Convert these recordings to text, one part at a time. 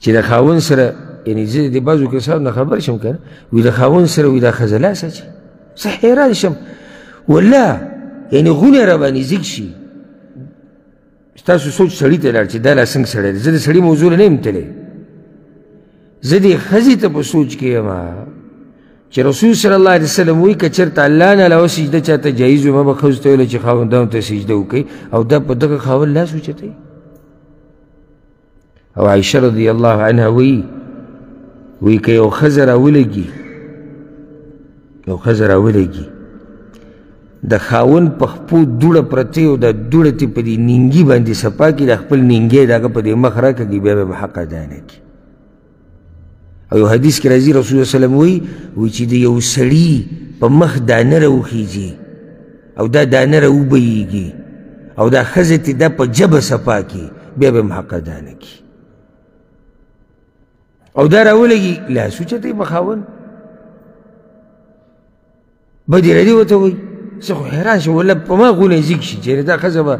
چې د خاون سره یعنی زه د بعضو کسانو نه خبر شم که وي د خاون سره وي دا ښځه لاس اچي زه حیران شم والله یعنی غونه راباندې زیږ شي ستاسو سوچ سړي ته لاړ چې دا لا څنګه سړی دی زه د سړي موضوع نه یم تللی زه دې ښځې ته په سوچ کې یم چې رسول صلی الله علیه وسلم وایي که چېرته الله نه علاوه سجده چاته جایز وي ما به ښځو ته ویله چې خاوندانو ته سجده وکړئ او دا په دغه خاوند لاس وچتوي او عائشه رضی الله عنها وی وی که یو ښځه راولږي یو ښځه راولږي د خاون په خپو دوړه پرته او د دوړه تی په دې نینګي باندې سپا کې د خپل نینګي دغه په دې مخ راکږي بیا به حق ادا نه کړي او یو حدیث کې راځي رسول الله سلام وی وی چې د یو سړي په مخ دانه راوخیږي او دا دانه راوبهیږي او دا ښځه تې دا په ژبه صفا کړي بیا به هم حقه دانه کړي او دا راولګي لاسو چته په خاوند بدی ردی وته وي زه خو حیران شم ولا په ما غونه زیږ شي چېرې دا ښځه به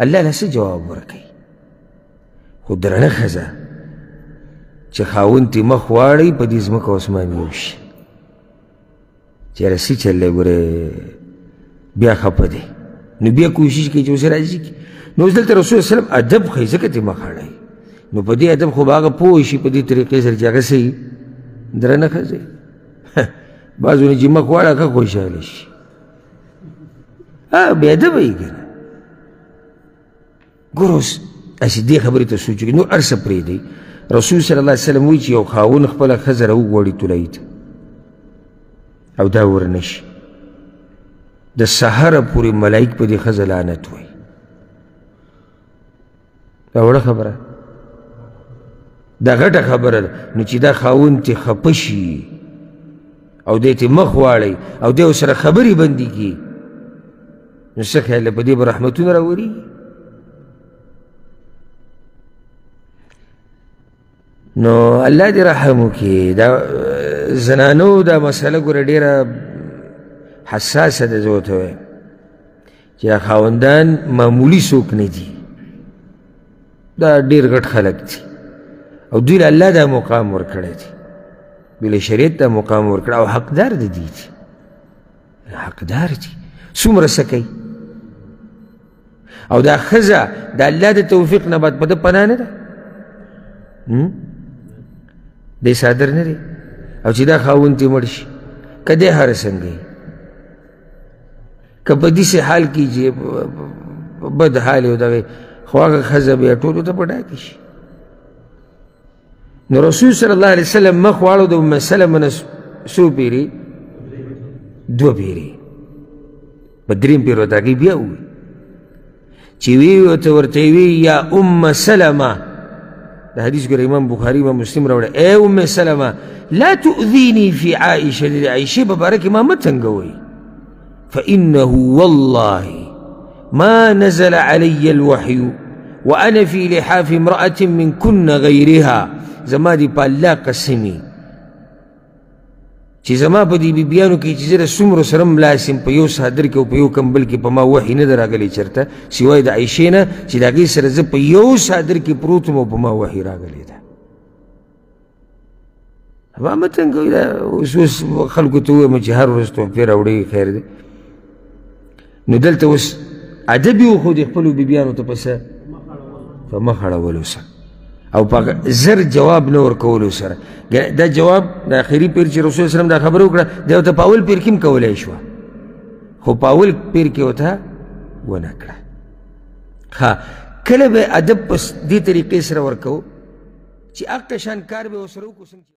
الله له څه جواب ورکوي خو درنه ښځه چې خاوند تې مخ واړوي په دې ځمکه اسمان یو شي چېرې څه چل دی ګورې بیا خفه دی نو بیا کوشش کوي چې اوس راضي کړي نو اوس دلته رسول سلم ادب ښیي ځکه تې مخ اړوي نو په دې ادب خو به هغه پوه شي په دې طریقې سره چې هغه څه درنه ښځه بعضو نه چې مخ واړه که خوشحاله شي بېادبه یې که نه ګوره اوس هسې دې خبرې ته سوچ وکړي نور هر څه پرېږدئ رسول صلی الله علیه وسلم وایي چې یو خاون خپله ښځه راوغواړي طلایي ته او دا ورنه شي د سهاره پورې ملایک په دې ښځه لعنت وایي دا وړه خبره دا غټه خبره ده نو چې دا خاوند تې خپه شي او دی تې مخ واړی او دی سره خبرې بندې کړي نو څه خیال په دې به رحمتونه راوري نو الله دې رحم وکړي دا زنانو دا مسله ګوره ډېره حساسه ده زه ورته وایم چې دا خاوندان معمولي څوک نه دي دا ډېر غټ خلک دي او دوی له الله دا مقام ورکړی دی دوی له شریعت دا مقام ورکړی او حقدار د دي دي حقدار دي څومره څه کوي او دا ښځه د الله د توفیق نه بعد په ده پناه نه ده دی صادر نه دی او چې دا خاوند ترې مړ شي که دی هر څنګه وي که په داسې حال کې چې بد حال یې ودغې خو هغه ښځه بیا ټولو ته په ډاکې شي نو رسول صلی الله علیه وسلم مخ واړو د ام سلمه نه څو پیري دوه پیري په دریم پیر ورته هغوی بیا ووي چې وی ورته ورته وی یا ام سلمه د حدیث ګره امام بخاري امام مسلم راوړی ای ام سلمه لا تؤذیني فی عائشه د عائشې په باره کې ما مه تنګوئ فإنه والله ما نزل علي الوحي وأنا في لحاف امرأة من كن غيرها زما دي په الله قسمي چې زما په دې بیبیانو کې چې زره څومره سره ملاسم په یو صادر کې او په یو کمبل کې په ما وحی نه راغلی چرته سوای د عائشې نه چې د هغې سره زه په یو صادر کې پروت وم او په ما وحی راغلی ده ما مه تنګوي دا اوس اوس خلکو ته ووایم چې هر ورځ تحفې راوړوي خیر دی نو دلته اوس ادب یې وښودې خپلو بیبیانو ته په څه په مخ اړولو سره او په زر جواب نه ورکولو سره دا جواب د اخري پیر چې رسول اسلام دا خبره وکړه دا ورته په اول پیر کې هم کولی شوه خو په اول پیر کې ورته ونه کړه ها کله به ادب په دې طریقې سره ورکو چې اقشان کار به وسره وکړو